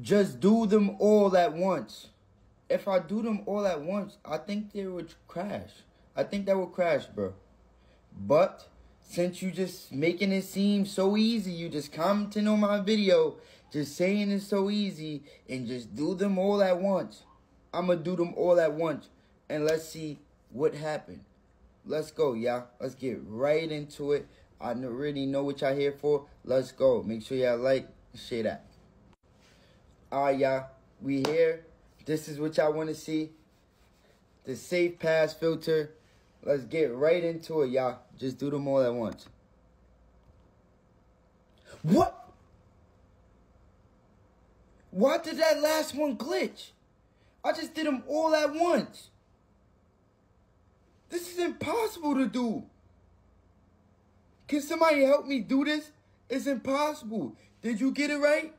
just do them all at once. If I do them all at once, I think they would crash. I think that would crash, bro. But since you just making it seem so easy, you just commenting on my video, just saying it's so easy, and just do them all at once. I'm gonna do them all at once, and let's see what happened. Let's go, y'all. Let's get right into it. I already know what y'all here for. Let's go. Make sure y'all like, share that. Alright, y'all. We here. This is what y'all want to see. The safe pass filter. Let's get right into it, y'all. Just do them all at once. What? Why did that last one glitch? I just did them all at once. This is impossible to do. Can somebody help me do this? It's impossible. Did you get it right?